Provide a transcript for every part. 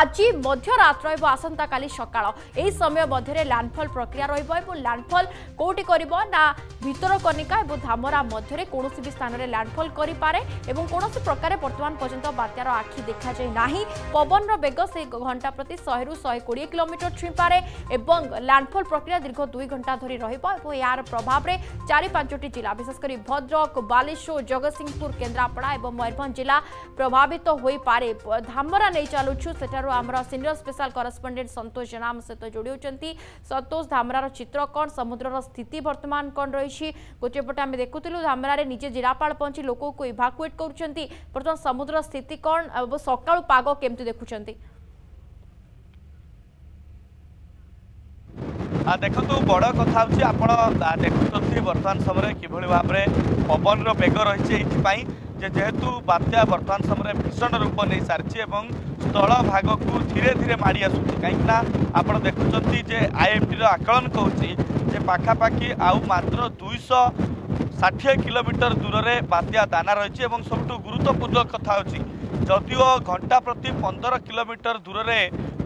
আজি মধ্যরাত রহব আসন্তা কালি সকাল। এই সময় মধ্যে ল্যান্ডফল প্রক্রিয়া রহব এবং ল্যান্ডফল কোটি করব না ভিতরকনিকা এবং ধামরা মধ্যে কৌশি বি স্থানের ল্যান্ডফল করে পারে এবং কোণী প্রকারে বর্তমান পর্যন্ত বাত্যার আখি দেখা যায় না পবনর বেগ সেই ঘণ্টা প্রতি শহে রু শহে কোড়িয়ে কিলোমিটর ছুঁপারে এবং ল্যান্ডফল প্রক্রিয়া দীর্ঘ দুই ঘণ্টা ধর রহব এবং এর প্রভাবে চারি পাঁচটি জেলা বিশেষ করে ভদ্রক বালেশ্বর জগৎসিংহপুর কেন্দ্রাপড়া এবং ময়ূরভঞ্জ জেলা প্রভাবিত হয়ে পারে ধামরা নিয়ে চালুছু সেটার senior special correspondent Santosh Jena ଆମ ସହିତ ଯୋଡ଼ି ହେଉଛନ୍ତି ସନ୍ତୋଷ ଧାମରାର ଚିତ୍ର କ'ଣ? ସମୁଦ୍ରର ସ୍ଥିତି ବର୍ତ୍ତମାନ କ'ଣ ରହିଛି? ଗୋଟିଏ ପଟେ ଆମେ ଦେଖୁଥିଲୁ ଧାମରାରେ ନିଜେ ଜିଲ୍ଲାପାଳ ପହଞ୍ଚି ଲୋକଙ୍କୁ ଇଭାକୁଏଟ୍ କରୁଛନ୍ତି। ବର୍ତ୍ତମାନ ସମୁଦ୍ର ସ୍ଥିତି କ'ଣ? ଏବଂ ସକାଳୁ ପାଗ କେମିତି ଦେଖୁଛନ୍ତି? ଦେଖନ୍ତୁ ବଡ଼ କଥା ହେଉଛି ଆପଣ ଦେଖୁଛନ୍ତି ବର୍ତ୍ତମାନ ସମୟରେ କିଭଳି ଭାବରେ ପବନର ବେଗ ରହିଛି। ଏଇଥିପାଇଁ ଯେ ଯେହେତୁ ବାତ୍ୟା ବର୍ତ୍ତମାନ ସମୟରେ ଭୀଷଣ ରୂପ ନେଇସାରିଛି ଏବଂ ସ୍ଥଳ ଭାଗକୁ ଧୀରେ ଧୀରେ ମାଡ଼ି ଆସୁଛି। କାହିଁକିନା ଆପଣ ଦେଖୁଛନ୍ତି ଯେ ଆଇଏମ୍ଡିର ଆକଳନ କହୁଛି ଯେ ପାଖାପାଖି ଆଉ ମାତ୍ର ଦୁଇଶହ ଷାଠିଏ କିଲୋମିଟର ଦୂରରେ ବାତ୍ୟା ଦାନା ରହିଛି ଏବଂ ସବୁଠୁ ଗୁରୁତ୍ୱପୂର୍ଣ୍ଣ କଥା ହେଉଛି ଯଦିଓ ଘଣ୍ଟା ପ୍ରତି ପନ୍ଦର କିଲୋମିଟର ଦୂରରେ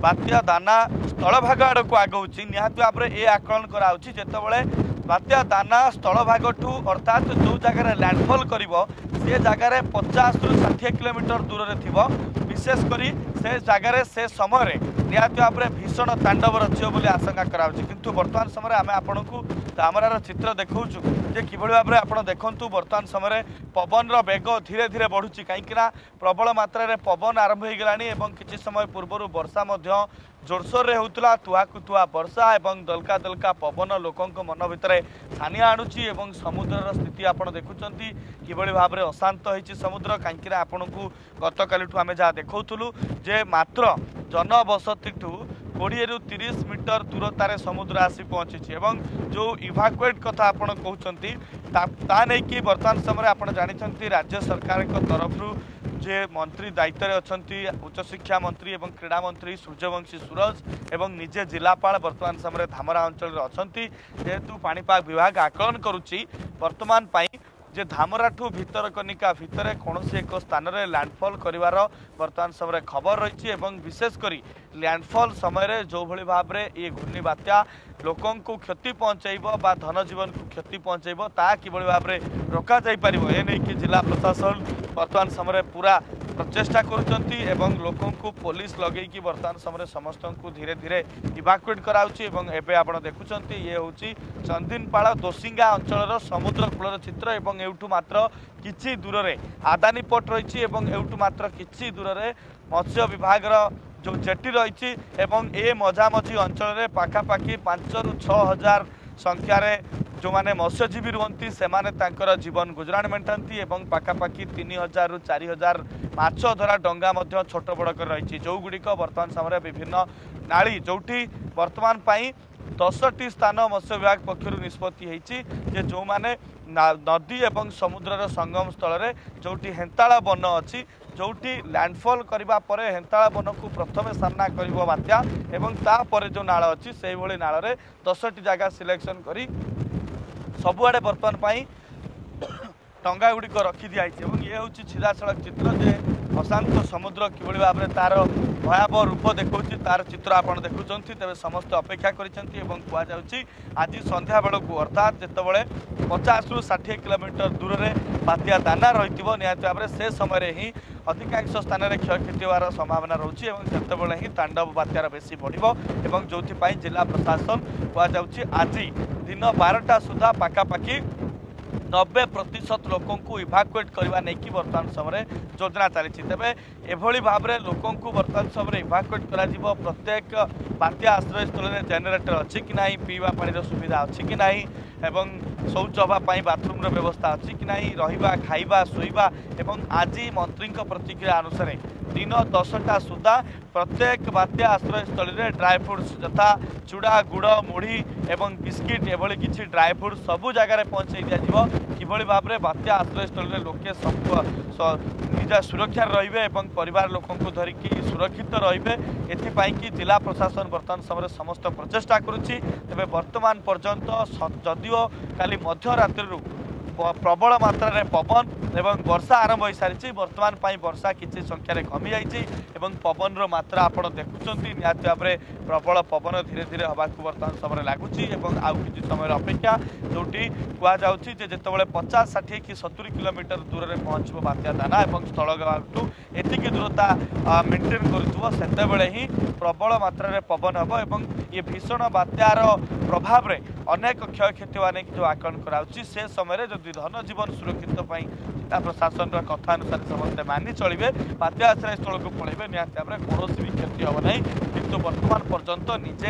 ବାତ୍ୟା ଦାନା ସ୍ଥଳଭାଗ ଆଡ଼କୁ ଆଗଉଛି ନିହାତି ଭାବରେ ଏ ଆକଳନ କରାହେଉଛି। ଯେତେବେଳେ ବାତ୍ୟା ଦାନା ସ୍ଥଳଭାଗଠୁ ଅର୍ଥାତ୍ ଯେଉଁ ଜାଗାରେ ଲ୍ୟାଣ୍ଡଫଲ୍ କରିବ ସେ ଜାଗାରେ ପଚାଶରୁ ଷାଠିଏ କିଲୋମିଟର ଦୂରରେ ଥିବ। ବିଶେଷ କରି ସେ ଜାଗାରେ ସେ ସମୟରେ ନିହାତି ଭାବରେ ଭୀଷଣ ତାଣ୍ଡବ ରଚିବ ବୋଲି ଆଶଙ୍କା କରାଯାଉଛି। କିନ୍ତୁ ବର୍ତ୍ତମାନ ସମୟରେ ଆମେ ଆପଣଙ୍କୁ ଧାମରାର ଚିତ୍ର ଦେଖାଉଛୁ ଯେ କିଭଳି ଭାବରେ ଆପଣ ଦେଖନ୍ତୁ ବର୍ତ୍ତମାନ ସମୟରେ ପବନର ବେଗ ଧୀରେ ଧୀରେ ବଢ଼ୁଛି। କାହିଁକିନା ପ୍ରବଳ ମାତ୍ରାରେ ପବନ ଆରମ୍ଭ ହୋଇଗଲାଣି ଏବଂ କିଛି ସମୟ ପୂର୍ବରୁ ବର୍ଷା ମଧ୍ୟ ଜୋରସୋରରେ ହେଉଥିଲା ତୁହାକୁ ତୁହା ବର୍ଷା ଏବଂ ଦଲକା ଦଲକା ପବନ ଲୋକଙ୍କ ମନ ଭିତରେ ଛାନିଆ ଆଣୁଛି ଏବଂ ସମୁଦ୍ରର ସ୍ଥିତି ଆପଣ ଦେଖୁଛନ୍ତି। କିଭଳି ଭାବରେ ଅଶାନ୍ତ ହୋଇଛି ସମୁଦ୍ର କାହିଁକିନା ଆପଣଙ୍କୁ ଗତକାଲିଠୁ ଆମେ ଯାହା ଦେଖାଉଥିଲୁ ଯେ ମାତ୍ର ଜନବସତିଠୁ କୋଡ଼ିଏରୁ ତିରିଶ ମିଟର ଦୂରତାରେ ସମୁଦ୍ର ଆସି ପହଞ୍ଚିଛି ଏବଂ ଯେଉଁ ଇଭାକୁଏଟ୍ କଥା ଆପଣ କହୁଛନ୍ତି ତା ନେଇକି ବର୍ତ୍ତମାନ ସମୟରେ ଆପଣ ଜାଣିଛନ୍ତି ରାଜ୍ୟ ସରକାରଙ୍କ ତରଫରୁ যে মন্ত্রী দায়িত্বে অনেক উচ্চশিক্ষা মন্ত্রী এবং ক্রীড়া মন্ত্রী সূর্যবংশী সুরজ এবং নিজে জেলাপাল বর্তমান সময় ধামরা অঞ্চলের অনেক যেহেতু পাপাগ বিভাগ আকলন করুচি বর্তমান যে ধামরাঠু ভিতরকনিকা ভিতরে কৌশি এক স্থানের ল্যান্ডফল করবার বর্তমান সময় খবর রয়েছে এবং বিশেষ করে ল্যান্ডফল সময় যেভাবে ভাবে ইয়ে ঘূর্ণি বাত্যা ଲୋକଙ୍କୁ କ୍ଷତି ପହଞ୍ଚାଇବ ବା ଧନଜୀବନକୁ କ୍ଷତି ପହଞ୍ଚାଇବ ତାହା କିଭଳି ଭାବରେ ରୋକାଯାଇପାରିବ ଏ ନେଇକି ଜିଲ୍ଲା ପ୍ରଶାସନ ବର୍ତ୍ତମାନ ସମୟରେ ପୁରା ପ୍ରଚେଷ୍ଟା କରୁଛନ୍ତି ଏବଂ ଲୋକଙ୍କୁ ପୋଲିସ ଲଗେଇକି ବର୍ତ୍ତମାନ ସମୟରେ ସମସ୍ତଙ୍କୁ ଧୀରେ ଧୀରେ ଇଭାକୁଏଟ୍ କରାଯାଉଛି ଏବଂ ଏବେ ଆପଣ ଦେଖୁଛନ୍ତି ଇଏ ହେଉଛି ଚନ୍ଦିନପାଳ ଦୋସିଙ୍ଗା ଅଞ୍ଚଳର ସମୁଦ୍ର କୂଳର ଚିତ୍ର ଏବଂ ଏଇଠୁ ମାତ୍ର କିଛି ଦୂରରେ ଆଦାନୀ ପୋର୍ଟ ରହିଛି ଏବଂ ଏଇଠୁ ମାତ୍ର କିଛି ଦୂରରେ ମତ୍ସ୍ୟ ବିଭାଗର ଯେଉଁ ଜେଟି ରହିଛି ଏବଂ ଏ ମଝାମଝି ଅଞ୍ଚଳରେ ପାଖାପାଖି ପାଞ୍ଚରୁ ଛଅ ହଜାର ସଂଖ୍ୟାରେ ଯେଉଁମାନେ ମତ୍ସ୍ୟଜୀବୀ ରୁହନ୍ତି ସେମାନେ ତାଙ୍କର ଜୀବନ ଗୁଜରାଣ ମେଣ୍ଟାନ୍ତି ଏବଂ ପାଖାପାଖି ତିନି ହଜାରରୁ ଚାରି ହଜାର ମାଛ ଧରା ଡଙ୍ଗା ମଧ୍ୟ ଛୋଟ ବଡ଼ କରି ରହିଛି। ଯେଉଁଗୁଡ଼ିକ ବର୍ତ୍ତମାନ ସମୟରେ ବିଭିନ୍ନ ନାଳି ଯେଉଁଠି ବର୍ତ୍ତମାନ ପାଇଁ ଦଶଟି ସ୍ଥାନ ମତ୍ସ୍ୟ ବିଭାଗ ପକ୍ଷରୁ ନିଷ୍ପତ୍ତି ହୋଇଛି ଯେ ଯେଉଁମାନେ ନଦୀ ଏବଂ ସମୁଦ୍ରର ସଙ୍ଗମ ସ୍ଥଳରେ ଯେଉଁଠି ହେନ୍ତାଳ ବନ ଅଛି ଯେଉଁଠି ଲ୍ୟାଣ୍ଡଫଲ୍ କରିବା ପରେ ହେନ୍ତାଳ ବନକୁ ପ୍ରଥମେ ସାମ୍ନା କରିବ ବାତ୍ୟା ଏବଂ ତାପରେ ଯେଉଁ ନାଳ ଅଛି ସେଇଭଳି ନାଳରେ ଦଶଟି ଜାଗା ସିଲେକ୍ସନ୍ କରି ସବୁଆଡ଼େ ବର୍ତ୍ତମାନ ପାଇଁ ଟଙ୍ଗା ଗୁଡ଼ିକ ରଖିଦିଆଯାଇଛି ଏବଂ ଇଏ ହେଉଛି ସିଧାସଳଖ ଚିତ୍ର ଯେ ଅଶାନ୍ତ ସମୁଦ୍ର କିଭଳି ଭାବରେ ତାର ଭୟାବହ ରୂପ ଦେଖାଉଛି ତାର ଚିତ୍ର ଆପଣ ଦେଖୁଛନ୍ତି ତେବେ ସମସ୍ତେ ଅପେକ୍ଷା କରିଛନ୍ତି ଏବଂ କୁହାଯାଉଛି ଆଜି ସନ୍ଧ୍ୟା ବେଳକୁ ଅର୍ଥାତ୍ ଯେତେବେଳେ ପଚାଶରୁ ଷାଠିଏ କିଲୋମିଟର ଦୂରରେ ବାତ୍ୟା ଦାନା ରହିଥିବ ନିହାତି ଭାବରେ ସେ ସମୟରେ ହିଁ ଅଧିକାଂଶ ସ୍ଥାନରେ କ୍ଷୟକ୍ଷତି ହେବାର ସମ୍ଭାବନା ରହୁଛି ଏବଂ ସେତେବେଳେ ହିଁ ତାଣ୍ଡବ ବାତ୍ୟାର ବେଶୀ ବଢ଼ିବ ଏବଂ ଯେଉଁଥିପାଇଁ ଜିଲ୍ଲା ପ୍ରଶାସନ କୁହାଯାଉଛି ଆଜି ଦିନ ବାରଟା ସୁଦ୍ଧା ପାଖାପାଖି ନବେ ପ୍ରତିଶତ ଲୋକଙ୍କୁ ଇଭାକୁଏଟ୍ କରିବା ନେଇକି ବର୍ତ୍ତମାନ ସମୟରେ ଯୋଜନା ଚାଲିଛି। ତେବେ ଏଭଳି ଭାବରେ ଲୋକଙ୍କୁ ବର୍ତ୍ତମାନ ସମୟରେ ଇଭାକୁଏଟ୍ କରାଯିବ ପ୍ରତ୍ୟେକ ବାତ୍ୟା ଆଶ୍ରୟସ୍ଥଳୀରେ ଜେନେରେଟର ଅଛି କି ନାହିଁ ପିଇବା ପାଣିର ସୁବିଧା ଅଛି କି ନାହିଁ ଏବଂ ଶୌଚ ହେବା ପାଇଁ ବାଥରୁମ୍ର ବ୍ୟବସ୍ଥା ଅଛି କି ନାହିଁ ରହିବା ଖାଇବା ଶୋଇବା ଏବଂ ଆଜି ମନ୍ତ୍ରୀଙ୍କ ପ୍ରତିକ୍ରିୟା ଅନୁସାରେ ଦିନ ଦଶଟା ସୁଦ୍ଧା ପ୍ରତ୍ୟେକ ବାତ୍ୟା ଆଶ୍ରୟସ୍ଥଳୀରେ ଡ୍ରାଏ ଫ୍ରୁଟ୍ସ ଯଥା ଚୁଡ଼ା ଗୁଡ଼ ମୁଢ଼ି ଏବଂ ବିସ୍କିଟ୍ ଏଭଳି କିଛି ଡ୍ରାଏ ଫ୍ରୁଟ୍ସ ସବୁ ଜାଗାରେ ପହଞ୍ଚାଇ ଦିଆଯିବ। କିଭଳି ଭାବରେ ବାତ୍ୟା ଆଶ୍ରୟସ୍ଥଳୀରେ ଲୋକେ ନିଜ ସୁରକ୍ଷାରେ ରହିବେ ଏବଂ ପରିବାର ଲୋକଙ୍କୁ ଧରିକି ସୁରକ୍ଷିତ ରହିବେ ଏଥିପାଇଁକି ଜିଲ୍ଲା ପ୍ରଶାସନ ବର୍ତ୍ତମାନ ସମୟରେ ସମସ୍ତ ପ୍ରଚେଷ୍ଟା କରୁଛି। ତେବେ ବର୍ତ୍ତମାନ ପର୍ଯ୍ୟନ୍ତ ଯଦିଓ କାଲି ମଧ୍ୟରାତ୍ରିରୁ ପ- ପ୍ରବଳ ମାତ୍ରାରେ ପବନ ଏବଂ ବର୍ଷା ଆରମ୍ଭ ହୋଇସାରିଛି। ବର୍ତ୍ତମାନ ପାଇଁ ବର୍ଷା କିଛି ସଂଖ୍ୟାରେ କମିଯାଇଛି ଏବଂ ପବନର ମାତ୍ରା ଆପଣ ଦେଖୁଛନ୍ତି। ନିହାତି ଭାବରେ ପ୍ରବଳ ପବନ ଧୀରେ ଧୀରେ ହେବାକୁ ବର୍ତ୍ତମାନ ସମୟରେ ଲାଗୁଛି ଏବଂ ଆଉ କିଛି ସମୟର ଅପେକ୍ଷା ଯେଉଁଠି କୁହାଯାଉଛି ଯେ ଯେତେବେଳେ ପଚାଶ ଷାଠିଏ କି ସତୁରି କିଲୋମିଟର ଦୂରରେ ପହଞ୍ଚିବ ବାତ୍ୟା ଦାନା ଏବଂ ସ୍ଥଳଗାଠୁ ଏତିକି ଦୂରତା ମେଣ୍ଟେନ୍ କରୁଥିବ ସେତେବେଳେ ହିଁ ପ୍ରବଳ ମାତ୍ରାରେ ପବନ ହେବ ଏବଂ ଏ ଭୀଷଣ ବାତ୍ୟାର ପ୍ରଭାବରେ ଅନେକ କ୍ଷୟକ୍ଷତି ହେବା ନେଇକି ଯେଉଁ ଆକଳନ କରାଯାଉଛି ସେ ସମୟରେ ଯଦି ଧନଜୀବନ ସୁରକ୍ଷିତ ପାଇଁ ଜିଲ୍ଲା ପ୍ରଶାସନର କଥା ଅନୁସାରେ ସମସ୍ତେ ମାନି ଚଳିବେ ବାତ୍ୟା ଆଶ୍ରୟ ସ୍ଥଳକୁ ପଳାଇବେ। ନିହାତି ଭାବରେ କୌଣସି ବି କ୍ଷତି ହେବ ନାହିଁ। କିନ୍ତୁ ବର୍ତ୍ତମାନ ପର୍ଯ୍ୟନ୍ତ ନିଜେ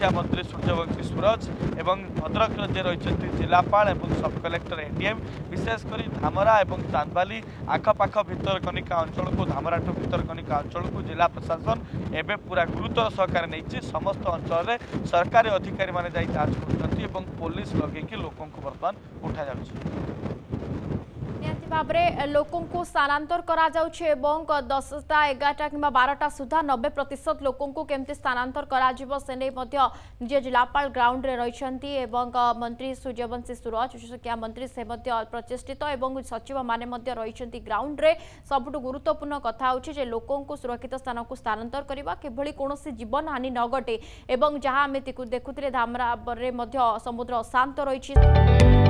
ଶିକ୍ଷାମନ୍ତ୍ରୀ ସୂର୍ଯ୍ୟବଂଶୀ ସୁରଜ ଏବଂ ଭଦ୍ରକର ଯେ ରହିଛନ୍ତି ଜିଲ୍ଲାପାଳ ଏବଂ ସବ୍ କଲେକ୍ଟର ଏଡିଏମ୍ ବିଶେଷ କରି ଧାମରା ଏବଂ ଚାନ୍ଦବାଲି ଆଖପାଖ ଭିତରକନିକା ଅଞ୍ଚଳକୁ ଧାମରାଠୁ ଭିତରକନିକା ଅଞ୍ଚଳକୁ ଜିଲ୍ଲା ପ୍ରଶାସନ ଏବେ ପୁରା ଗୁରୁତର ସହକାରେ ନେଇଛି। ସମସ୍ତ ଅଞ୍ଚଳରେ ସରକାରୀ ଅଧିକାରୀମାନେ ଯାଇ ଯାଞ୍ଚ କରୁଛନ୍ତି ଏବଂ ପୋଲିସ ଲଗେଇକି ଲୋକଙ୍କୁ ବର୍ତ୍ତମାନ ଉଠାଯାଉଛି। ନିହାତି ଭାବରେ ଲୋକଙ୍କୁ ସ୍ଥାନାନ୍ତର କରାଯାଉଛି ଏବଂ ଦଶଟା ଏଗାରଟା କିମ୍ବା ବାରଟା ସୁଦ୍ଧା ନବେ ପ୍ରତିଶତ ଲୋକଙ୍କୁ କେମିତି ସ୍ଥାନାନ୍ତର କରାଯିବ ସେ ନେଇ ମଧ୍ୟ ନିଜ ଜିଲ୍ଲାପାଳ ଗ୍ରାଉଣ୍ଡରେ ରହିଛନ୍ତି ଏବଂ ମନ୍ତ୍ରୀ ସୂର୍ଯ୍ୟବଂଶୀ ସୁରଜ ଶିକ୍ଷା ମନ୍ତ୍ରୀ ସେ ମଧ୍ୟ ପ୍ରଚେଷ୍ଟିତ ଏବଂ ସଚିବମାନେ ମଧ୍ୟ ରହିଛନ୍ତି ଗ୍ରାଉଣ୍ଡରେ। ସବୁଠୁ ଗୁରୁତ୍ୱପୂର୍ଣ୍ଣ କଥା ହେଉଛି ଯେ ଲୋକଙ୍କୁ ସୁରକ୍ଷିତ ସ୍ଥାନକୁ ସ୍ଥାନାନ୍ତର କରିବା କିଭଳି କୌଣସି ଜୀବନ ହାନି ନ ଘଟେ ଏବଂ ଯାହା ଆମେ ଦେଖୁ- ଦେଖୁଥିଲେ ଧାମରାରେ ମଧ୍ୟ ସମୁଦ୍ର ଅଶାନ୍ତ ରହିଛି।